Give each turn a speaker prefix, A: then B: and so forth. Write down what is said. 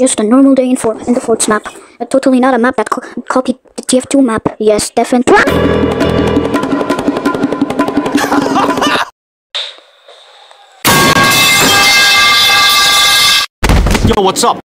A: just a normal day in, for in the Forts map. Uh, totally not a map that co copied the TF2 map. Yes, definitely.
B: Yo, what's up?